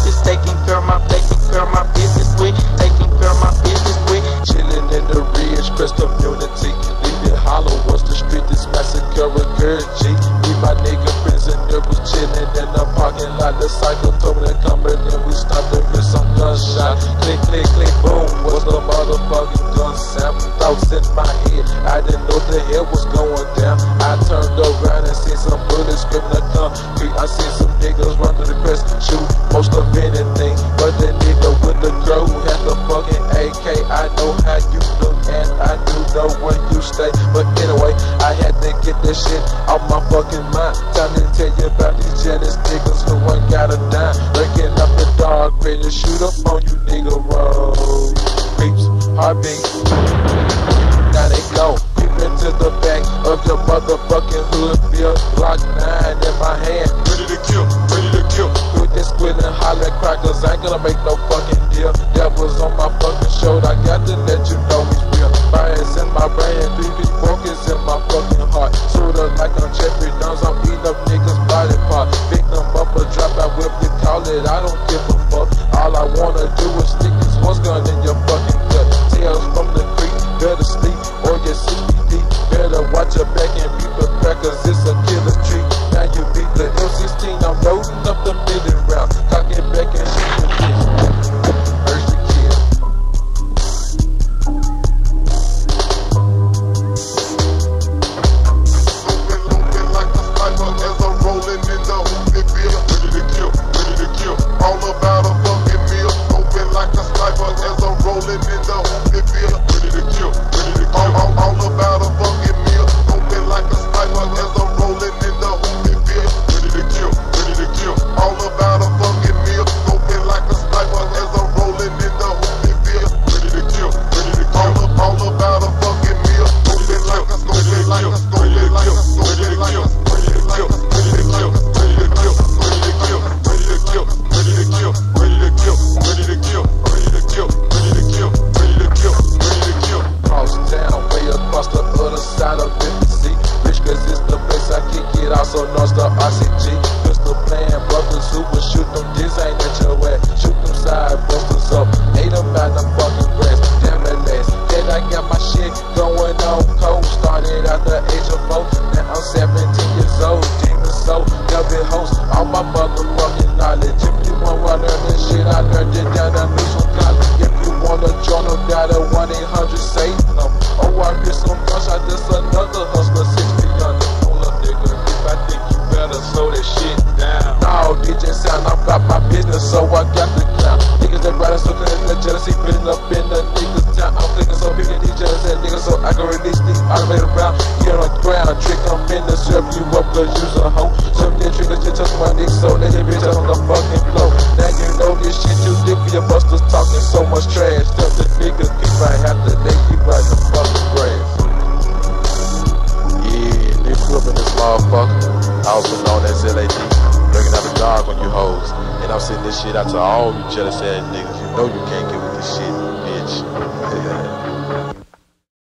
business, taking care of my, taking care of my business quick, taking care of my business quick. Chillin' in the Ridge Crest community. Leave it hollow was the street, this massacre occurred, G. Me, my nigga, prisoner was chillin' in the parking lot. The cycle told me to come in and we stopped and missed some gunshot. Click, click, click, boom, was the motherfucking gun sound. Thoughts in my head, I didn't know the hell was going down. I turned around and seen some bullets screaming the concrete. I seen some niggas run to the crest, shoot most of anything. But the nigga with the girl who had the fucking AK, I know how you look and I do know where you stay. But anyway, I had to get this shit off my fucking mind. Time to tell you about these jealous niggas who ain't got a dime. Lurking up the dog, ready to shoot up on you, nigga. Roll. Creeps, heartbeat. Now they go. Creep into the back of your motherfucking hood. Feel gonna make no fucking deal. Devil's on my fucking shoulder. I got to let you know he's real. Bias in my brain. 3D focus in my fucking heart. Sorta like I'm Jeffrey Dahmer. I'm eating up niggas' body part. Pick them up drop out. Whip you call it. I don't give a fuck. You want this shit, I learned it down at Mission College. If you wanna join them, dial at 1 800 say no. Oh, I get some gunshot, this another hustler, 60 under. Hold up, nigga, if I think you better slow that shit down. No, DJ sound, I'm about my business, so I got the clown. Niggas that ride so clean, the jealousy, putting up in the niggas town. I'm thinking so big, these jealous that niggas, so I can release these automated round. Get on the ground, trick, I'm in the serve you up, cause you's a hoe. Some get triggers, just touch my dick, so let your bitch out on And I'm sending this shit out to all you jealous ass niggas. You know you can't get with this shit, bitch.